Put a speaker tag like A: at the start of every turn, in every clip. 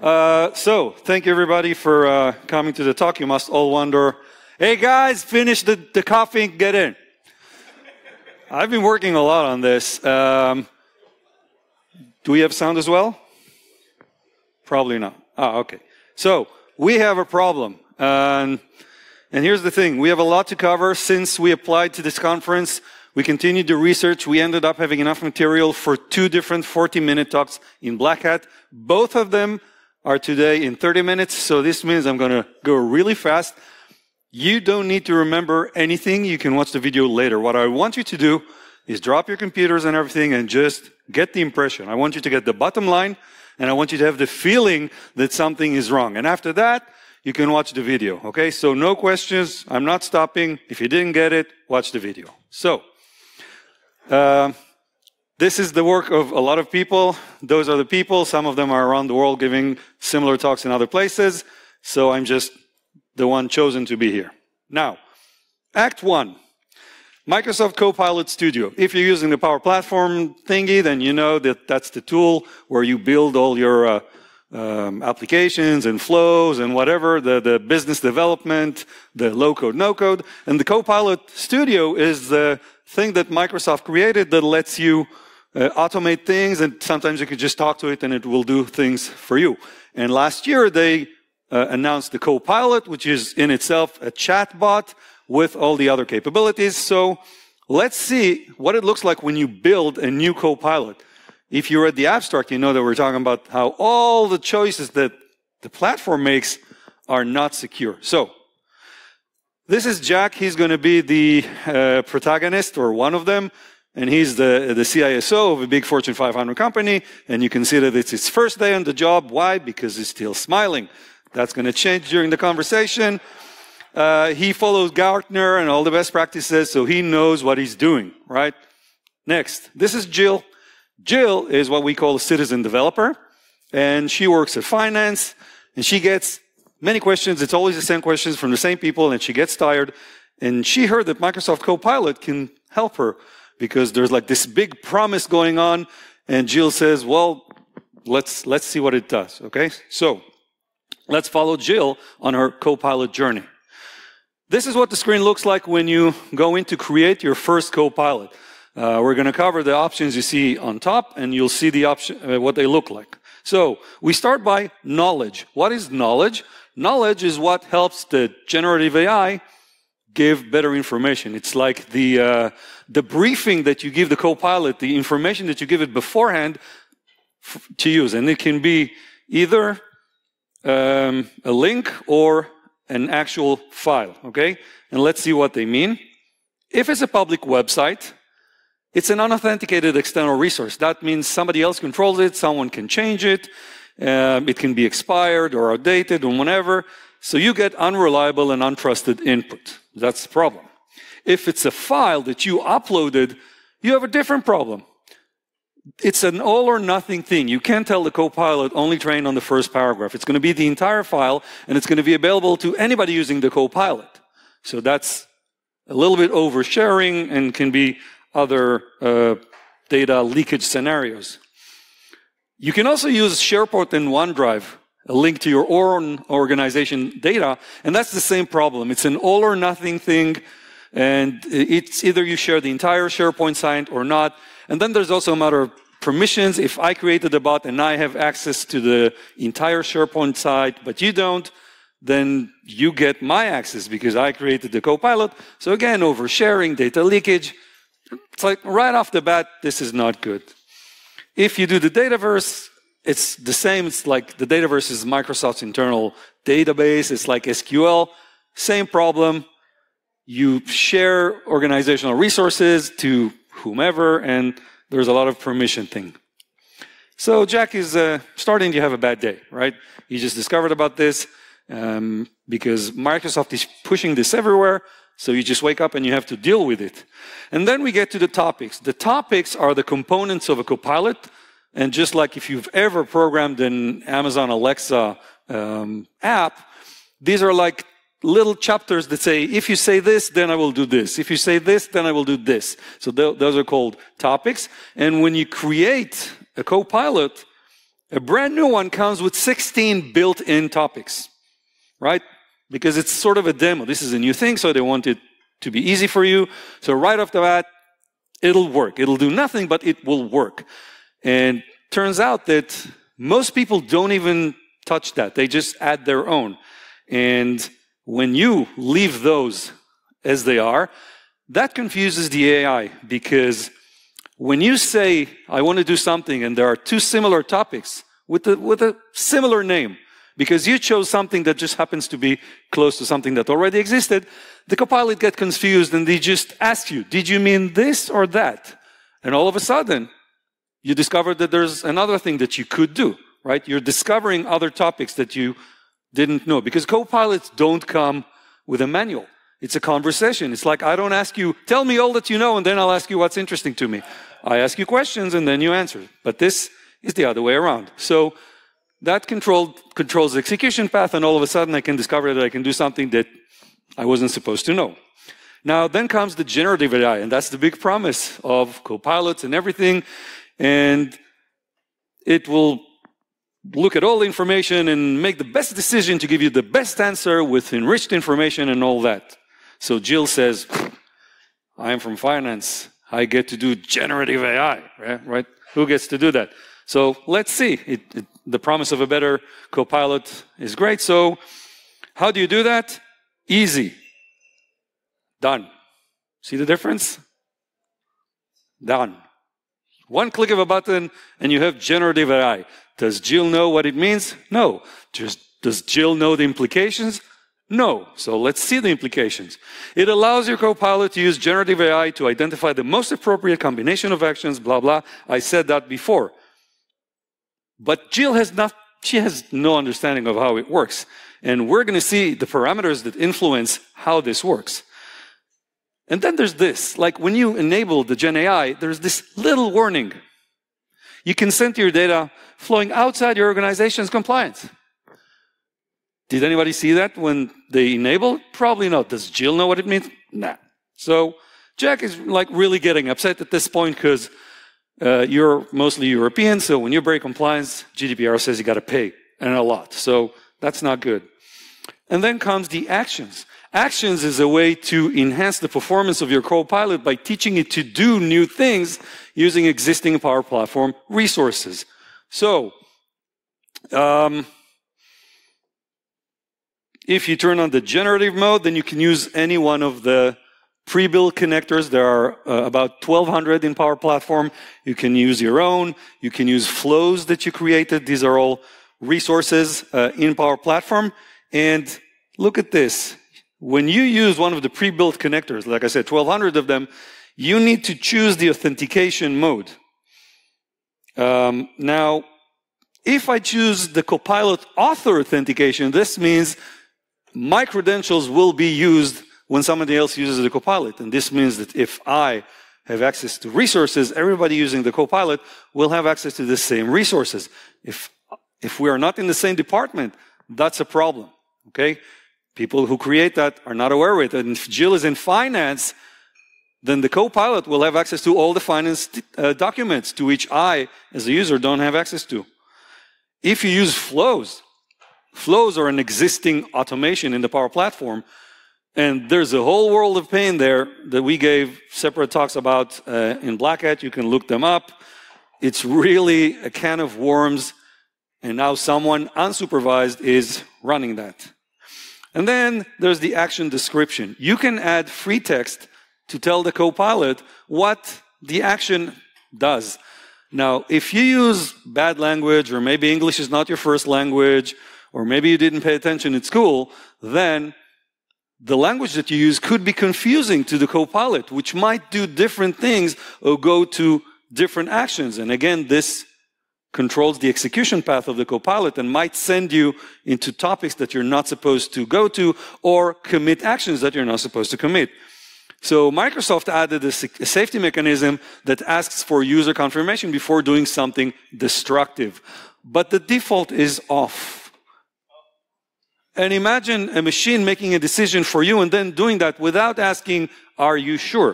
A: Uh, so, thank you everybody for uh, coming to the talk. You must all wonder, hey guys, finish the, the coffee, get in. I've been working a lot on this. Um, do we have sound as well? Probably not. Ah, okay. So, we have a problem. and here's the thing. We have a lot to cover since we applied to this conference. We continued the research. We ended up having enough material for two different 40 minute talks in Black Hat. Both of them are today in 30 minutes. So this means I'm going to go really fast. You don't need to remember anything. You can watch the video later. What I want you to do is drop your computers and everything and just get the impression. I want you to get the bottom line and I want you to have the feeling that something is wrong. And after that, you can watch the video. Okay. So no questions. I'm not stopping. If you didn't get it, watch the video. So uh, this is the work of a lot of people. Those are the people. Some of them are around the world giving similar talks in other places. So I'm just the one chosen to be here. Now, Act 1. Microsoft Copilot Studio. If you're using the Power Platform thingy, then you know that that's the tool where you build all your uh, um, applications and flows and whatever, the, the business development, the low code, no code. And the Copilot Studio is the thing that Microsoft created that lets you uh, automate things and sometimes you can just talk to it and it will do things for you. And last year they uh, announced the Copilot, which is in itself a chatbot with all the other capabilities. So let's see what it looks like when you build a new Copilot. If you read the abstract, you know that we're talking about how all the choices that the platform makes are not secure. So this is Jack. He's going to be the uh, protagonist or one of them. And he's the, the CISO of a big Fortune 500 company. And you can see that it's his first day on the job. Why? Because he's still smiling. That's going to change during the conversation. Uh, he follows Gartner and all the best practices, so he knows what he's doing, right? Next, this is Jill. Jill is what we call a citizen developer, and she works at finance, and she gets many questions. It's always the same questions from the same people, and she gets tired. And she heard that Microsoft Copilot can help her because there's like this big promise going on. And Jill says, well, let's, let's see what it does. Okay. So let's follow Jill on her Copilot journey. This is what the screen looks like when you go in to create your first Copilot. Uh, we're going to cover the options you see on top and you'll see the option, uh, what they look like. So we start by knowledge. What is knowledge? Knowledge is what helps the generative AI give better information. It's like the, uh, the briefing that you give the co-pilot, the information that you give it beforehand to use. And it can be either um, a link or an actual file, okay? And let's see what they mean. If it's a public website, it's an unauthenticated external resource. That means somebody else controls it, someone can change it, um, it can be expired or outdated or whatever. So you get unreliable and untrusted input. That's the problem. If it's a file that you uploaded, you have a different problem. It's an all or nothing thing. You can't tell the Copilot only train on the first paragraph. It's going to be the entire file and it's going to be available to anybody using the Copilot. So that's a little bit oversharing and can be other uh, data leakage scenarios. You can also use SharePoint and OneDrive, link to your own organization data, and that's the same problem. It's an all or nothing thing, and it's either you share the entire SharePoint site or not. And then there's also a matter of permissions. If I created a bot and I have access to the entire SharePoint site, but you don't, then you get my access because I created the Copilot. So again, oversharing, data leakage. It's like right off the bat, this is not good. If you do the Dataverse, it's the same. It's like the Dataverse is Microsoft's internal database. It's like SQL. Same problem. You share organizational resources to whomever, and there's a lot of permission thing. So Jack is uh, starting to have a bad day, right? He just discovered about this um, because Microsoft is pushing this everywhere. So you just wake up and you have to deal with it. And then we get to the topics. The topics are the components of a copilot. And just like if you've ever programmed an Amazon Alexa um, app, these are like little chapters that say, if you say this, then I will do this. If you say this, then I will do this. So th those are called topics. And when you create a copilot, A brand new one comes with 16 built-in topics, right? Because it's sort of a demo. This is a new thing, so they want it to be easy for you. So right off the bat, it'll work. It'll do nothing, but it will work. And turns out that most people don't even touch that. They just add their own. And when you leave those as they are, that confuses the AI because when you say, I want to do something and there are two similar topics with a, with a similar name, because you chose something that just happens to be close to something that already existed, the copilot gets confused and they just ask you, did you mean this or that? And all of a sudden, you discover that there's another thing that you could do, right? You're discovering other topics that you didn't know because co-pilots don't come with a manual. It's a conversation. It's like, I don't ask you, tell me all that you know, and then I'll ask you what's interesting to me. I ask you questions and then you answer. But this is the other way around. So that control, controls the execution path, and all of a sudden I can discover that I can do something that I wasn't supposed to know. Now, then comes the generative AI, and that's the big promise of copilots and everything and it will look at all the information and make the best decision to give you the best answer with enriched information and all that. So Jill says, I am from finance. I get to do generative AI, right? right? Who gets to do that? So let's see. It, it, the promise of a better copilot is great. So how do you do that? Easy. Done. See the difference? Done. One click of a button and you have generative AI. Does Jill know what it means? No. Just, does Jill know the implications? No. So let's see the implications. It allows your copilot to use generative AI to identify the most appropriate combination of actions, blah, blah. I said that before. But Jill has not, she has no understanding of how it works. And we're going to see the parameters that influence how this works. And then there's this, like when you enable the Gen AI, there's this little warning. You consent to your data flowing outside your organization's compliance. Did anybody see that when they enable? Probably not. Does Jill know what it means? Nah. So Jack is like really getting upset at this point because uh, you're mostly European. So when you break compliance, GDPR says you got to pay and a lot. So that's not good. And then comes the actions. Actions is a way to enhance the performance of your co-pilot by teaching it to do new things using existing Power Platform resources. So, um, if you turn on the generative mode, then you can use any one of the pre-built connectors. There are uh, about 1200 in Power Platform. You can use your own. You can use flows that you created. These are all resources uh, in Power Platform. And look at this. When you use one of the pre-built connectors, like I said, 1200 of them, you need to choose the authentication mode. Um, now, if I choose the Copilot author authentication, this means my credentials will be used when somebody else uses the Copilot. And this means that if I have access to resources, everybody using the Copilot will have access to the same resources. If, if we are not in the same department, that's a problem. Okay? People who create that are not aware of it. And if Jill is in finance, then the co-pilot will have access to all the finance uh, documents to which I, as a user, don't have access to. If you use flows, flows are an existing automation in the Power Platform, and there's a whole world of pain there that we gave separate talks about uh, in Black Hat. You can look them up. It's really a can of worms, and now someone unsupervised is running that. And then there's the action description. You can add free text to tell the copilot what the action does. Now, if you use bad language, or maybe English is not your first language, or maybe you didn't pay attention at school, then the language that you use could be confusing to the copilot, which might do different things or go to different actions. And again, this controls the execution path of the copilot and might send you into topics that you're not supposed to go to or commit actions that you're not supposed to commit. So Microsoft added a safety mechanism that asks for user confirmation before doing something destructive. But the default is off. And imagine a machine making a decision for you and then doing that without asking, are you sure?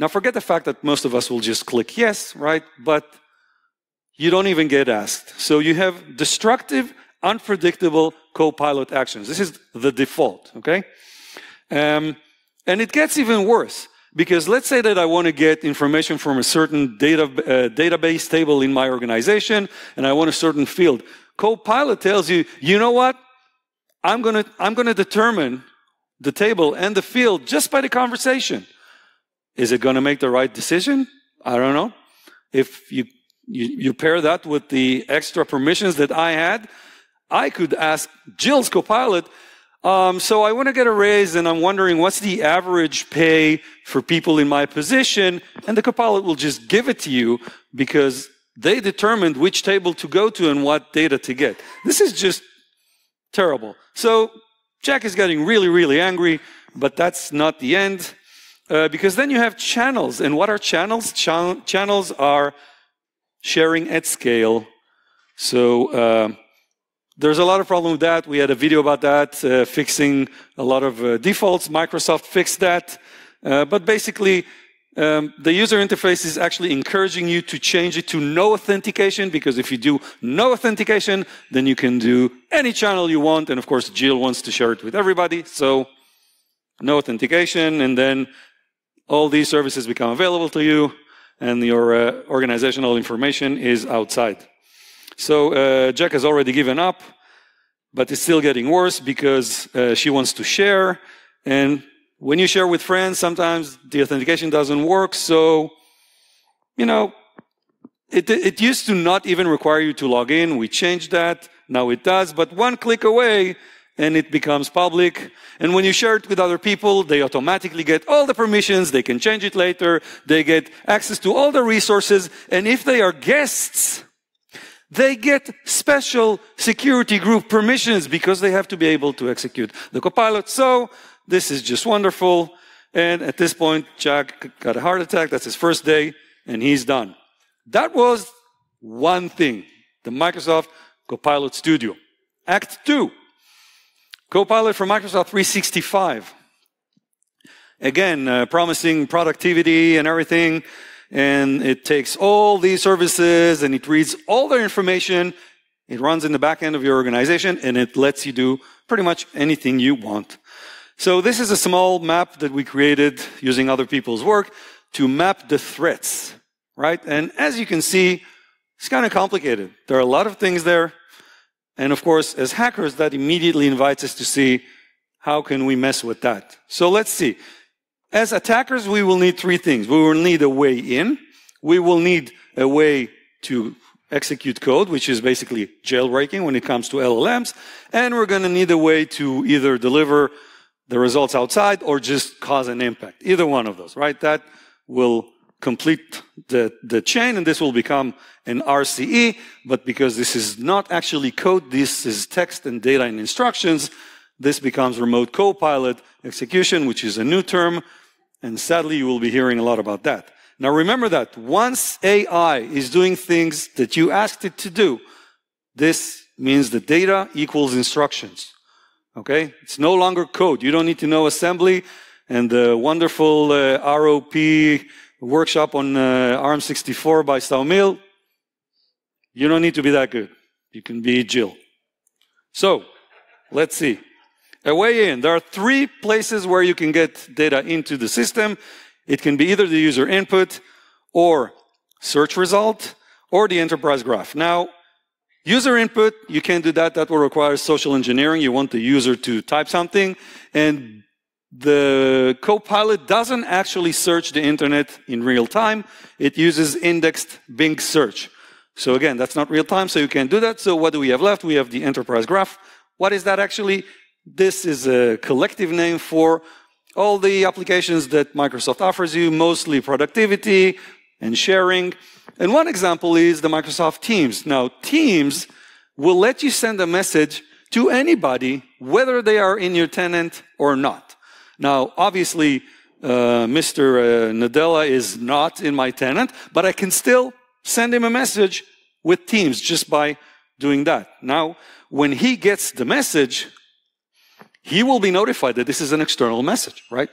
A: Now forget the fact that most of us will just click yes, right? But you don't even get asked. So you have destructive, unpredictable co-pilot actions. This is the default, okay? Um, and it gets even worse because let's say that I want to get information from a certain data, uh, database table in my organization and I want a certain field. Copilot tells you, you know what? I'm going to, I'm going to determine the table and the field just by the conversation. Is it going to make the right decision? I don't know. If you, you, you pair that with the extra permissions that I had, I could ask Jill's copilot, um, so I want to get a raise and I'm wondering what's the average pay for people in my position. And the copilot will just give it to you because they determined which table to go to and what data to get. This is just terrible. So Jack is getting really, really angry, but that's not the end. Uh, because then you have channels. And what are channels? Ch- channels are sharing at scale. So, uh, there's a lot of problem with that. We had a video about that, uh, fixing a lot of uh, defaults. Microsoft fixed that. Uh, but basically, um, the user interface is actually encouraging you to change it to no authentication because if you do no authentication, then you can do any channel you want. And of course, Jill wants to share it with everybody. So no authentication. And then all these services become available to you and your uh, organizational information is outside. So uh, Jack has already given up, but it's still getting worse because uh, she wants to share. And when you share with friends, sometimes the authentication doesn't work. So, you know, it, it used to not even require you to log in. We changed that. Now it does, but one click away and it becomes public. And when you share it with other people, they automatically get all the permissions. They can change it later. They get access to all the resources. And if they are guests, they get special security group permissions because they have to be able to execute the copilot. So this is just wonderful. And at this point, Jack got a heart attack. That's his first day and he's done. That was one thing. The Microsoft Copilot Studio. Act two. Copilot for Microsoft 365. Again, uh, promising productivity and everything and it takes all these services and it reads all their information. It runs in the back end of your organization and it lets you do pretty much anything you want. So this is a small map that we created using other people's work to map the threats, right? And as you can see, it's kind of complicated. There are a lot of things there. And of course, as hackers, that immediately invites us to see how can we mess with that. So let's see. As attackers, we will need three things. We will need a way in. We will need a way to execute code, which is basically jailbreaking when it comes to LLMs. And we're going to need a way to either deliver the results outside or just cause an impact. Either one of those, right? That will complete the, the chain and this will become an RCE. But because this is not actually code, this is text and data and instructions, this becomes remote co-pilot execution, which is a new term and sadly, you will be hearing a lot about that. Now remember that once AI is doing things that you asked it to do, this means the data equals instructions. Okay? It's no longer code. You don't need to know assembly and the wonderful uh, ROP workshop on uh, ARM64 by Saumil. You don't need to be that good. You can be Jill. So, let's see. A way in. There are three places where you can get data into the system. It can be either the user input or search result or the enterprise graph. Now, user input, you can't do that. That will require social engineering. You want the user to type something and the Copilot doesn't actually search the internet in real time. It uses indexed Bing search. So again, that's not real time, so you can't do that. So what do we have left? We have the enterprise graph. What is that actually? This is a collective name for all the applications that Microsoft offers you, mostly productivity and sharing. And one example is the Microsoft Teams. Now, Teams will let you send a message to anybody, whether they are in your tenant or not. Now, obviously, uh, Mr. Uh, Nadella is not in my tenant, but I can still send him a message with Teams just by doing that. Now, when he gets the message, he will be notified that this is an external message, right?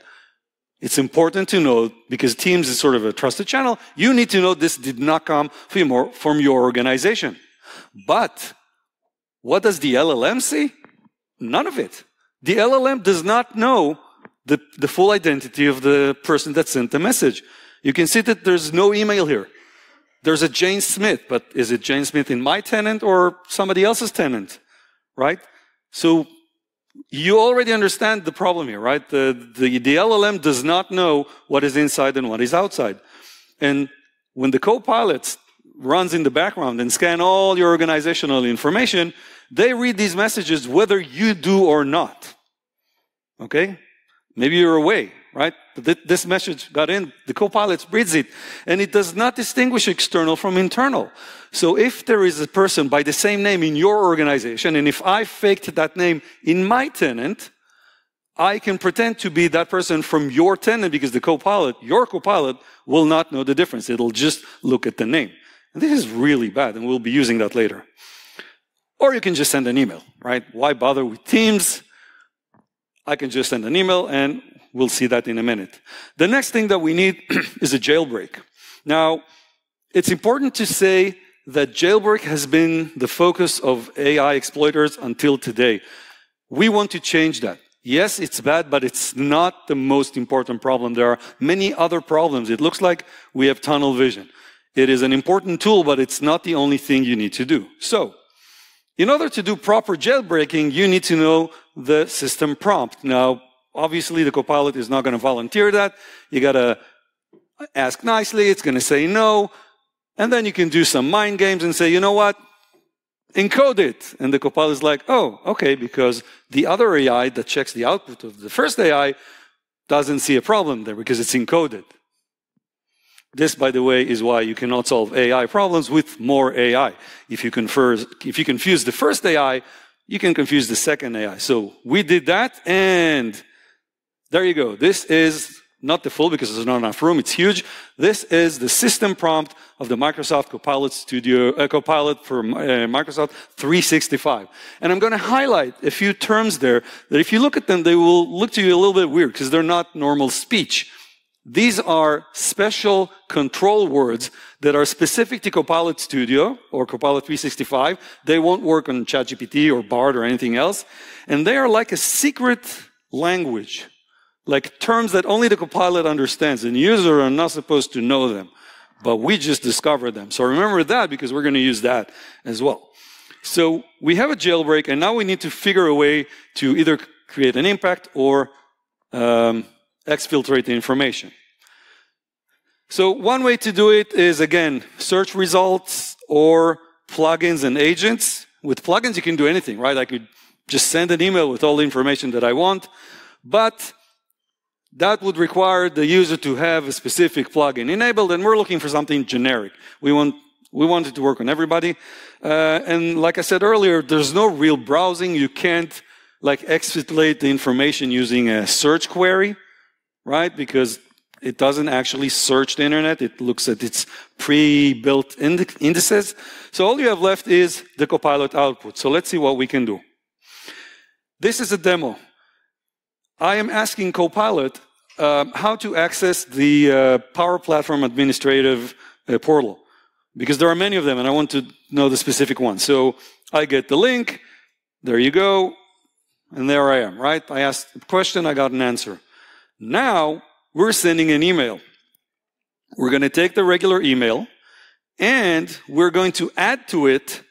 A: It's important to know because Teams is sort of a trusted channel. You need to know this did not come from your organization. But what does the LLM see? None of it. The LLM does not know the, the full identity of the person that sent the message. You can see that there's no email here. There's a Jane Smith, but is it Jane Smith in my tenant or somebody else's tenant? Right? So you already understand the problem here, right? The, the, the LLM does not know what is inside and what is outside. And when the co-pilot runs in the background and scan all your organizational information, they read these messages whether you do or not. Okay? Maybe you're away, right? But this message got in, the co-pilot reads it, and it does not distinguish external from internal. So if there is a person by the same name in your organization, and if I faked that name in my tenant, I can pretend to be that person from your tenant because the co-pilot, your co-pilot, will not know the difference. It'll just look at the name. And this is really bad, and we'll be using that later. Or you can just send an email, right? Why bother with Teams? I can just send an email and we'll see that in a minute. The next thing that we need is a jailbreak. Now, it's important to say that jailbreak has been the focus of AI exploiters until today. We want to change that. Yes, it's bad, but it's not the most important problem. There are many other problems. It looks like we have tunnel vision. It is an important tool, but it's not the only thing you need to do. So, in order to do proper jailbreaking, you need to know the system prompt. Now, obviously, the Copilot is not going to volunteer that. You got to ask nicely. It's going to say no. And then you can do some mind games and say, you know what? Encode it. And the Copilot is like, oh, okay, because the other AI that checks the output of the first AI doesn't see a problem there because it's encoded. This, by the way, is why you cannot solve AI problems with more AI. If you, if you confuse the first AI, you can confuse the second AI. So we did that, and there you go. This is not the full because there's not enough room. It's huge. This is the system prompt of the Microsoft Copilot Studio, uh, Copilot for uh, Microsoft 365. And I'm going to highlight a few terms there that if you look at them, they will look to you a little bit weird because they're not normal speech. These are special control words that are specific to Copilot Studio or Copilot 365. They won't work on ChatGPT or BARD or anything else. And they are like a secret language, like terms that only the Copilot understands and users are not supposed to know them. But we just discovered them. So remember that because we're going to use that as well. So we have a jailbreak and now we need to figure a way to either create an impact or um, exfiltrate the information. So one way to do it is again, search results or plugins and agents. With plugins, you can do anything, right? I could just send an email with all the information that I want, but that would require the user to have a specific plugin enabled, and we're looking for something generic. We want we want it to work on everybody. Uh, and like I said earlier, there's no real browsing. You can't like exfiltrate the information using a search query right? Because it doesn't actually search the internet. It looks at its pre-built indices. So all you have left is the Copilot output. So let's see what we can do. This is a demo. I am asking Copilot um, how to access the uh, Power Platform Administrative uh, portal because there are many of them and I want to know the specific one. So I get the link. There you go. And there I am, right? I asked a question. I got an answer. Now we're sending an email. We're going to take the regular email and we're going to add to it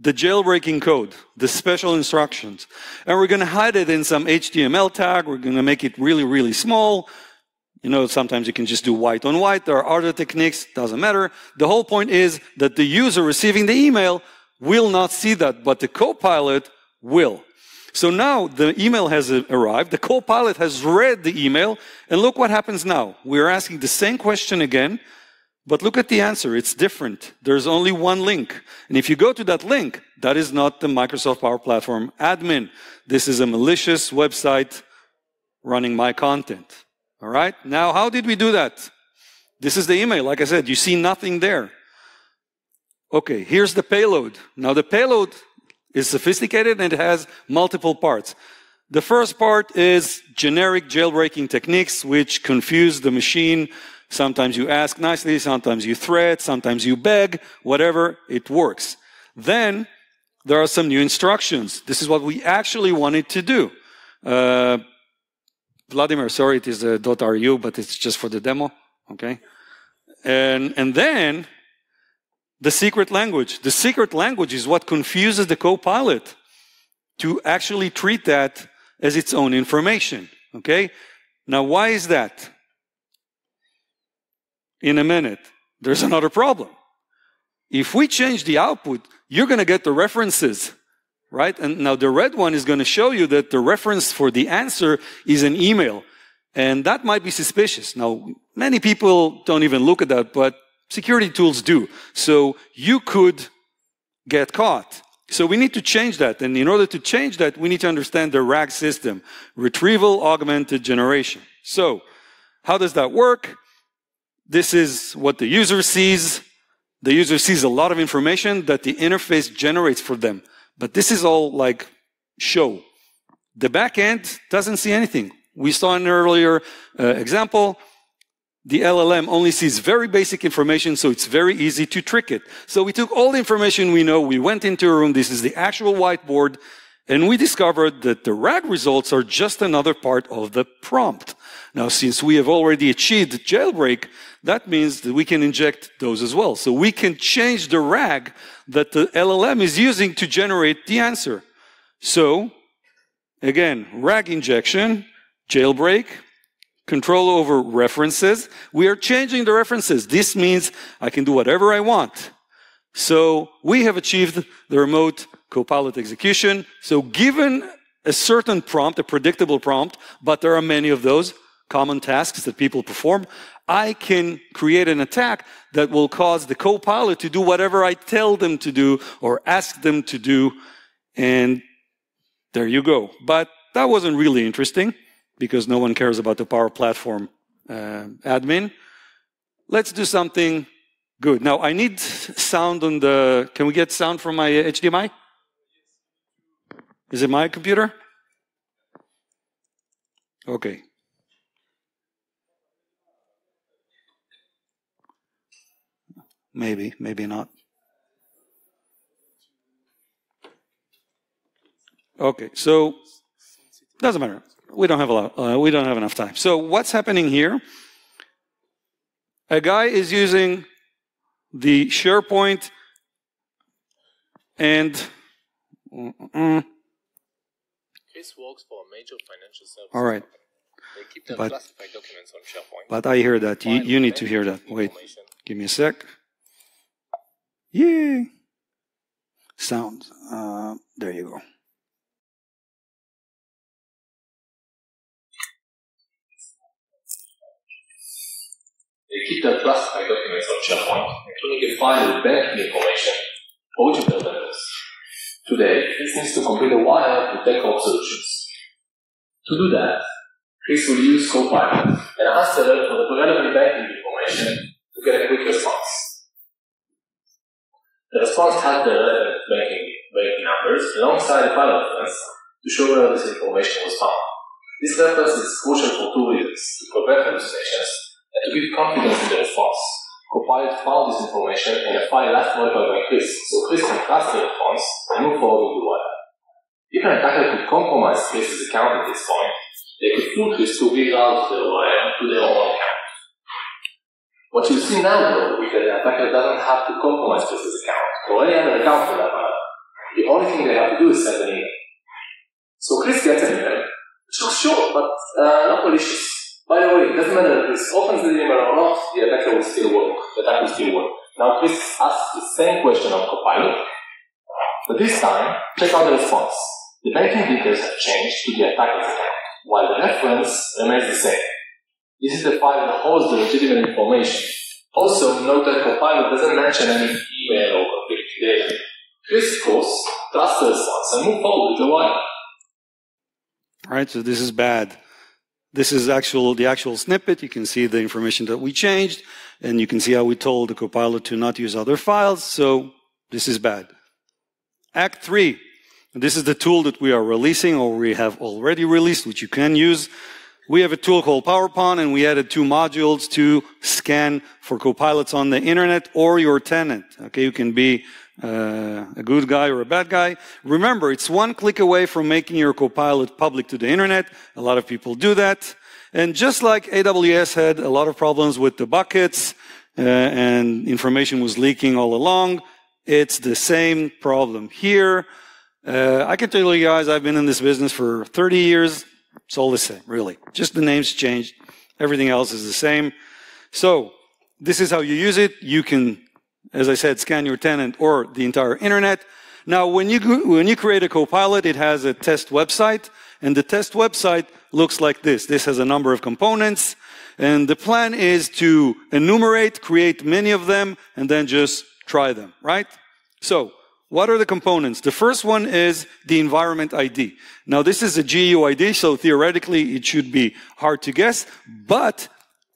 A: the jailbreaking code, the special instructions. And we're going to hide it in some HTML tag. We're going to make it really, really small. You know, sometimes you can just do white on white. There are other techniques. Doesn't matter. The whole point is that the user receiving the email will not see that, but the copilot will. So now the email has arrived, the co-pilot has read the email, and look what happens now. We're asking the same question again, but look at the answer. It's different. There's only one link. And if you go to that link, that is not the Microsoft Power Platform admin. This is a malicious website running my content. All right. Now, how did we do that? This is the email. Like I said, you see nothing there. Okay. Here's the payload. Now the payload is sophisticated and it has multiple parts. The first part is generic jailbreaking techniques, which confuse the machine. Sometimes you ask nicely, sometimes you threat, sometimes you beg, whatever, it works. Then there are some new instructions. This is what we actually wanted to do. Uh, Vladimir, sorry, it is a .ru, but it's just for the demo. Okay. And, and then the secret language. The secret language is what confuses the co-pilot to actually treat that as its own information. Okay? Now, why is that? In a minute, there's another problem. If we change the output, you're going to get the references, right? And now the red one is going to show you that the reference for the answer is an email. And that might be suspicious. Now, many people don't even look at that, but security tools do. So you could get caught. So we need to change that. And in order to change that, we need to understand the RAG system, retrieval augmented generation. So how does that work? This is what the user sees. The user sees a lot of information that the interface generates for them. But this is all like show. The backend doesn't see anything. We saw an earlier uh, example the LLM only sees very basic information, so it's very easy to trick it. So we took all the information we know, we went into a room, this is the actual whiteboard, and we discovered that the RAG results are just another part of the prompt. Now, since we have already achieved jailbreak, that means that we can inject those as well. So we can change the RAG that the LLM is using to generate the answer. So, again, RAG injection, jailbreak, control over references. We are changing the references. This means I can do whatever I want. So we have achieved the remote Copilot execution. So given a certain prompt, a predictable prompt, but there are many of those common tasks that people perform, I can create an attack that will cause the Copilot to do whatever I tell them to do or ask them to do. And there you go. But that wasn't really interesting because no one cares about the Power Platform uh, admin. Let's do something good. Now, I need sound on the, can we get sound from my HDMI? Is it my computer? Okay. Maybe, maybe not. Okay, so doesn't matter we don't have a lot, uh, we don't have enough time. So what's happening here? A guy is using the SharePoint and
B: mm, this works for a major financial service.
A: All right.
B: They keep their but, classified documents on SharePoint.
A: But I hear that. You, you need to hear that. Wait. Give me a sec. Yay. Sound. Uh, there you go.
B: They keep their classified documents on SharePoint, including a file with banking information their vendors. Today, Chris needs to complete a wire to TechOps solutions. To do that, Chris will use Copilot and ask the for the relevant banking information to get a quick response. The response has the relevant banking, banking numbers alongside the file reference to show where this information was found. This reference is crucial for two reasons, to prevent hallucinations to give confidence in the response. Copilot found this information in a file last modified by Chris, so Chris can trust the response and move forward with the wire. If an attacker could compromise Chris's account at this point, they could fool Chris to reroute the wire to their own account. What you see now, though, is that the attacker doesn't have to compromise Chris's account, or any other account for that matter. The only thing they have to do is send an email. So Chris gets an email, which looks short, but uh, not malicious. By the way, it doesn't matter if Chris opens the email or oh, not, the attacker will still work. The attack will still work. Now Chris asks the same question on Copilot, but this time, check out the response. The banking details have changed to the attacker's account, while the reference remains the same. This is the file that holds the legitimate information. Also, note that Copilot doesn't mention any email or conflicting data. Chris, of course, trusts the response and move forward with the wire.
A: Alright, so this is bad. This is actual, the actual snippet. You can see the information that we changed, and you can see how we told the Copilot to not use other files. So this is bad. Act three. this is the tool that we are releasing or we have already released, which you can use. We have a tool called PowerPwn and we added two modules to scan for copilots on the internet or your tenant. Okay, you can be uh, a good guy or a bad guy. Remember, it's one click away from making your copilot public to the internet. A lot of people do that. And just like AWS had a lot of problems with the buckets uh, and information was leaking all along, it's the same problem here. Uh, I can tell you guys, I've been in this business for 30 years. It's all the same, really. Just the names changed. Everything else is the same. So, this is how you use it. You can, as I said, scan your tenant or the entire internet. Now, when you, when you create a copilot, it has a test website, and the test website looks like this. This has a number of components, and the plan is to enumerate, create many of them, and then just try them, right? So, what are the components? The first one is the environment ID. Now, this is a GUID, so theoretically it should be hard to guess, but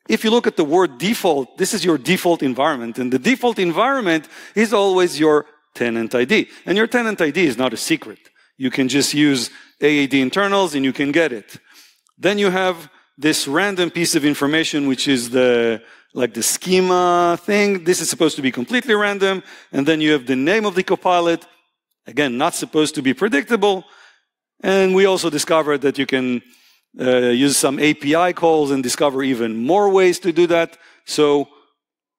A: if you look at the word default, this is your default environment, and the default environment is always your tenant ID. And your tenant ID is not a secret. You can just use AAD internals and you can get it. Then you have this random piece of information, which is the like the schema thing. This is supposed to be completely random. And then you have the name of the copilot. Again, not supposed to be predictable. And we also discovered that you can uh, use some API calls and discover even more ways to do that. So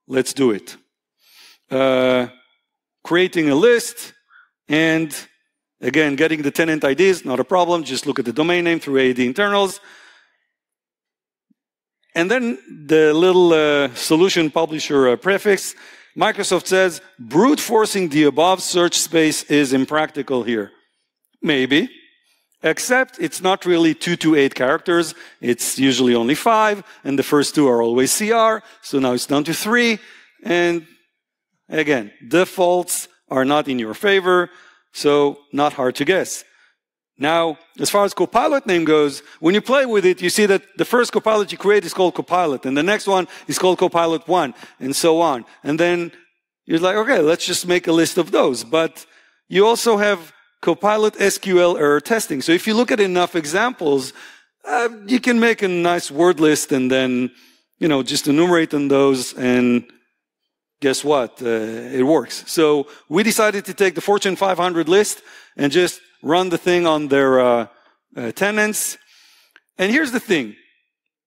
A: let's do it. Uh, creating a list and again, getting the tenant IDs, not a problem. Just look at the domain name through AD internals. And then the little uh, solution publisher uh, prefix, Microsoft says brute forcing the above search space is impractical here. Maybe. Except it's not really two to eight characters. It's usually only five, and the first two are always CR. So now it's down to three. And again, defaults are not in your favor. So not hard to guess. Now, as far as Copilot name goes, when you play with it, you see that the first Copilot you create is called Copilot, and the next one is called Copilot 1, and so on. And then you're like, okay, let's just make a list of those. But you also have Copilot SQL error testing. So if you look at enough examples, uh, you can make a nice word list and then, you know, just enumerate on those and guess what? Uh, it works. So we decided to take the Fortune 500 list and just run the thing on their uh, uh, tenants. And here's the thing.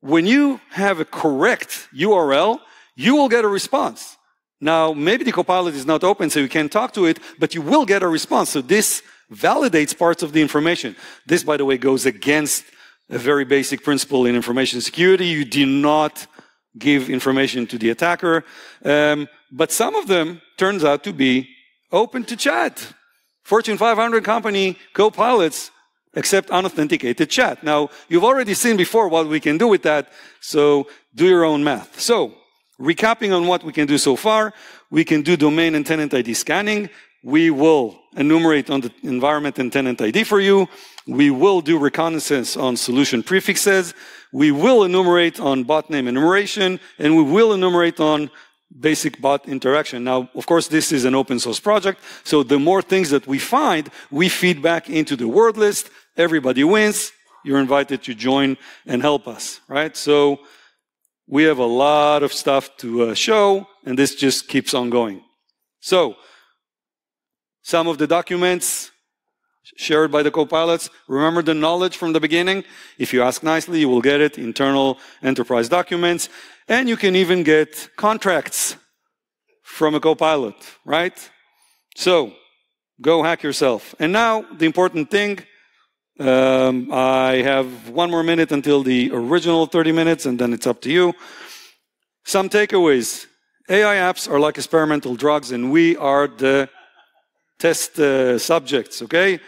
A: When you have a correct URL, you will get a response. Now, maybe the Copilot is not open, so you can't talk to it, but you will get a response. So this validates parts of the information. This, by the way, goes against a very basic principle in information security. You do not give information to the attacker. Um, but some of them turns out to be open to chat. Fortune 500 company co-pilots accept unauthenticated chat. Now, you've already seen before what we can do with that, so do your own math. So, recapping on what we can do so far, we can do domain and tenant ID scanning. We will enumerate on the environment and tenant ID for you. We will do reconnaissance on solution prefixes. We will enumerate on bot name enumeration, and we will enumerate on basic bot interaction. Now, of course, this is an open source project, so the more things that we find, we feed back into the word list. Everybody wins. You're invited to join and help us, right? So we have a lot of stuff to uh, show, and this just keeps on going. So, some of the documents shared by the co-pilots. Remember the knowledge from the beginning? If you ask nicely, you will get it. Internal enterprise documents. And you can even get contracts from a co-pilot, right? So, go hack yourself. And now, the important thing, um, I have one more minute until the original 30 minutes, and then it's up to you. Some takeaways. AI apps are like experimental drugs, and we are the test uh, subjects, okay?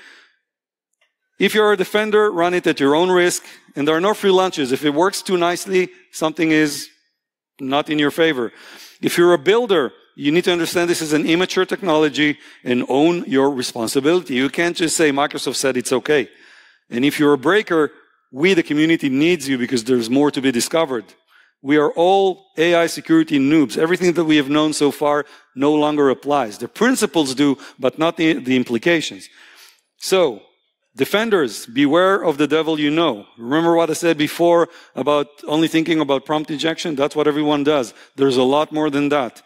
A: If you're a defender, run it at your own risk, and there are no free lunches. If it works too nicely, something is not in your favor. If you're a builder, you need to understand this is an immature technology and own your responsibility. You can't just say Microsoft said it's okay. And if you're a breaker, we, the community, needs you because there's more to be discovered. We are all AI security noobs. Everything that we have known so far no longer applies. The principles do, but not the, the implications. So, defenders, beware of the devil you know. Remember what I said before about only thinking about prompt injection? That's what everyone does. There's a lot more than that.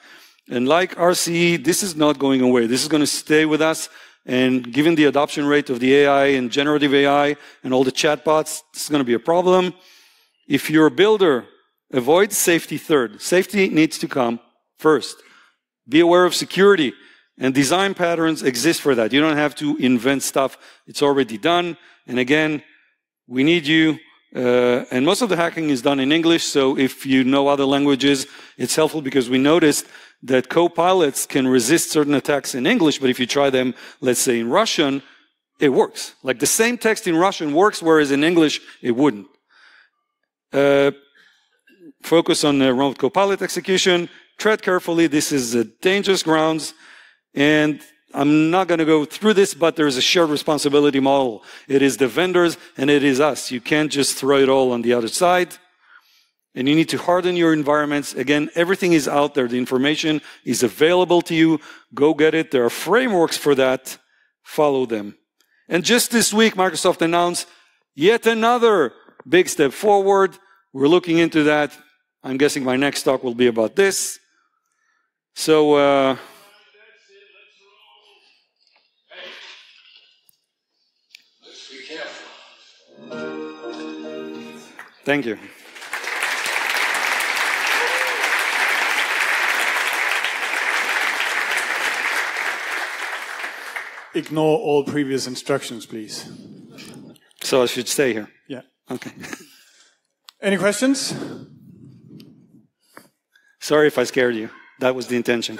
A: And like RCE, this is not going away. This is going to stay with us. And given the adoption rate of the AI and generative AI and all the chatbots, this is going to be a problem. If you're a builder, avoid safety third. Safety needs to come first. Be aware of security. And design patterns exist for that. You don't have to invent stuff. It's already done. And again, we need you. Uh, and most of the hacking is done in English. So if you know other languages, it's helpful because we noticed that co-pilots can resist certain attacks in English. But if you try them, let's say in Russian, it works. Like the same text in Russian works, whereas in English, it wouldn't. Uh, focus on the remote co-pilot execution. Tread carefully. This is a dangerous grounds. And I'm not going to go through this, but there's a shared responsibility model. It is the vendors and it is us. You can't just throw it all on the other side. And you need to harden your environments. Again, everything is out there. The information is available to you. Go get it. There are frameworks for that. Follow them. And just this week, Microsoft announced yet another big step forward. We're looking into that. I'm guessing my next talk will be about this. So, uh, Thank you.
C: Ignore all previous instructions, please.
A: So I should stay here?
C: Yeah.
A: Okay.
C: Any questions?
A: Sorry if I scared you. That was the intention.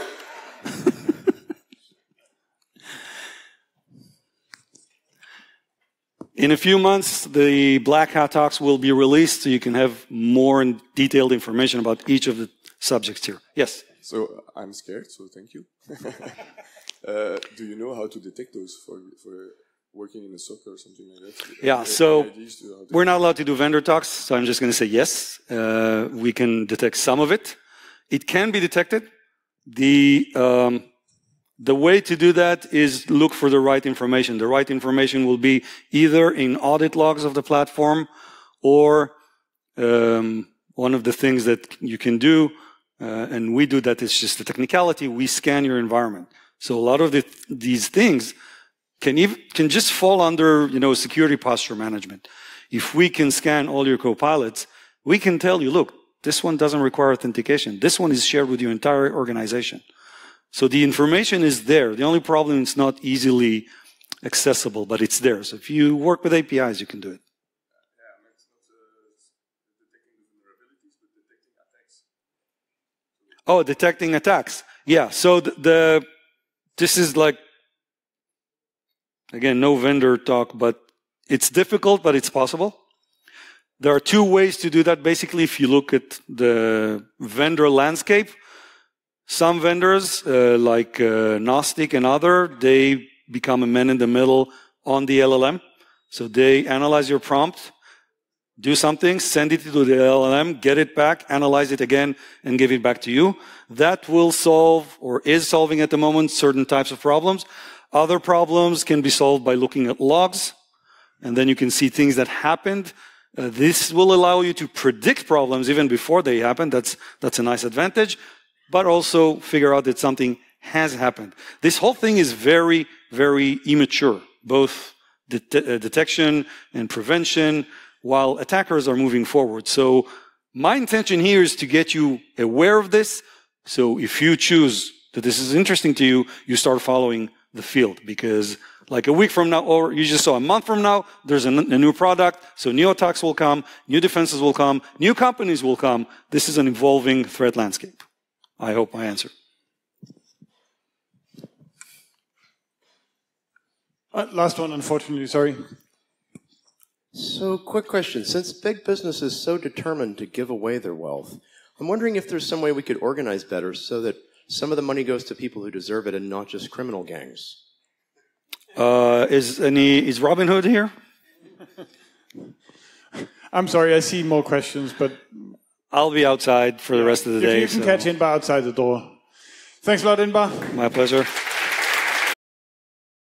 A: In a few months, the Black Hat talks will be released so you can have more detailed information about each of the subjects here. Yes?
D: So I'm scared, so thank you. uh, do you know how to detect those for, for working in a soccer or something like that?
A: Yeah, so we're not allowed to do vendor talks, so I'm just going to say yes. Uh, we can detect some of it. It can be detected. The um, the way to do that is look for the right information. The right information will be either in audit logs of the platform or um, one of the things that you can do, uh, and we do that is just the technicality. We scan your environment. So a lot of the, these things can can just fall under you know security posture management. If we can scan all your co-pilots, we can tell you, look, this one doesn't require authentication. This one is shared with your entire organization. So the information is there. The only problem is not easily accessible, but it's there. So if you work with APIs, you can do it. Oh, detecting attacks. Yeah. So the, the this is like again no vendor talk, but it's difficult, but it's possible. There are two ways to do that. Basically, if you look at the vendor landscape, some vendors, uh, like uh, Knostic and other, they become a man in the middle on the LLM. So they analyze your prompt, do something, send it to the LLM, get it back, analyze it again, and give it back to you. That will solve, or is solving at the moment, certain types of problems. Other problems can be solved by looking at logs, and then you can see things that happened. Uh, this will allow you to predict problems even before they happen. That's, that's a nice advantage but also figure out that something has happened. This whole thing is very, very immature, both det uh, detection and prevention, while attackers are moving forward. So my intention here is to get you aware of this. So if you choose that this is interesting to you, you start following the field because like a week from now, or you just saw a month from now, there's a, a new product. So new attacks will come, new defenses will come, new companies will come. This is an evolving threat landscape. I hope I answered.
C: Uh, last one, unfortunately, sorry.
E: So, quick question. Since big business is so determined to give away their wealth, I'm wondering if there's some way we could organize better so that some of the money goes to people who deserve it and not just criminal gangs.
A: Uh, is any is Robin Hood here?
C: I'm sorry, I see more questions, but
A: I'll be outside for the rest of the day.
C: You can so. catch Inbar outside the door. Thanks a lot, Inbar.
A: My pleasure.